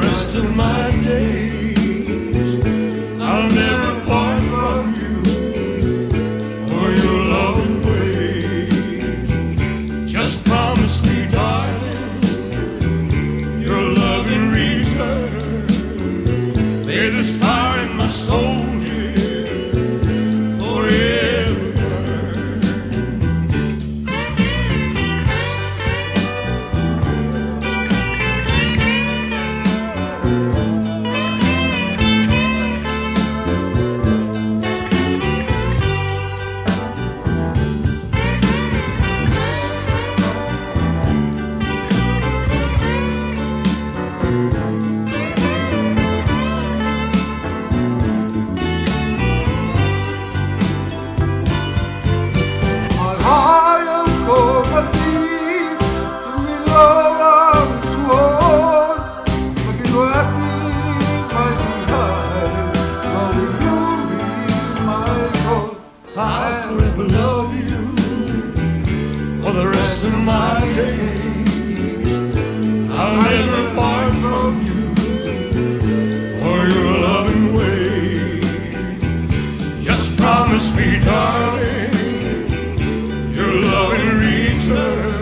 rest of my days. I'll never part from you or your loving ways. Just promise me, darling. for the rest of my days. I'll never part from you or your loving way. Just promise me, darling, your love in return.